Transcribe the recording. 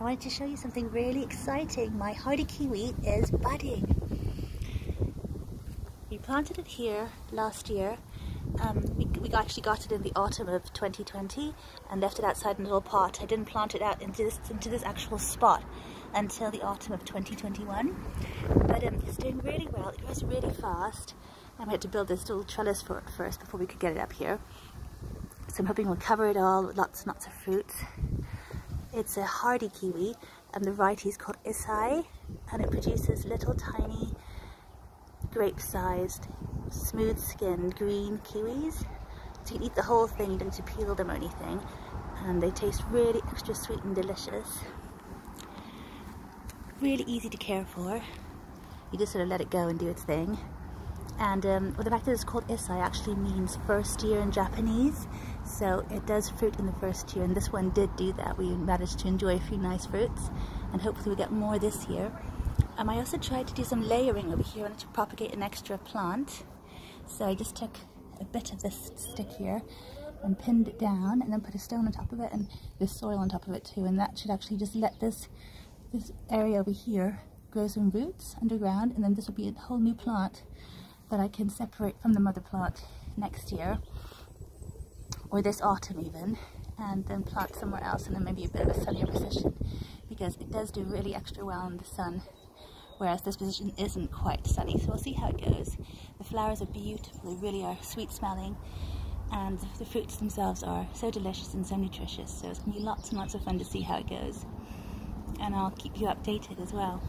I wanted to show you something really exciting. My hardy kiwi is budding. We planted it here last year. Um, we, we, actually got it in the autumn of 2020 and left it outside in a little pot. I didn't plant it out into this, into this actual spot until the autumn of 2021. But um, it's doing really well. It grows really fast. I had to build this little trellis for it first before we could get it up here. So I'm hoping we'll cover it all with lots and lots of fruits. It's a hardy kiwi and the variety is called Issai and it produces little tiny grape-sized, smooth-skinned green kiwis. So you can eat the whole thing, you don't need to peel them or anything. And they taste really extra sweet and delicious. Really easy to care for. You just sort of let it go and do its thing. And um, well, the fact that it's called Issai actually means first year in Japanese. So it does fruit in the first year, and this one did do that. We managed to enjoy a few nice fruits, and hopefully we get more this year. Um, I also tried to do some layering over here to propagate an extra plant. So I just took a bit of this stick here and pinned it down and then put a stone on top of it and this soil on top of it too and that should actually just let this this area over here grow some roots underground and then this will be a whole new plant that I can separate from the mother plant next year or this autumn even and then plant somewhere else and then maybe a bit of a sunnier position because it does do really extra well in the sun whereas this position isn't quite sunny. So we'll see how it goes. The flowers are beautiful they really are sweet smelling and the fruits themselves are so delicious and so nutritious. So it's going to be lots and lots of fun to see how it goes. And I'll keep you updated as well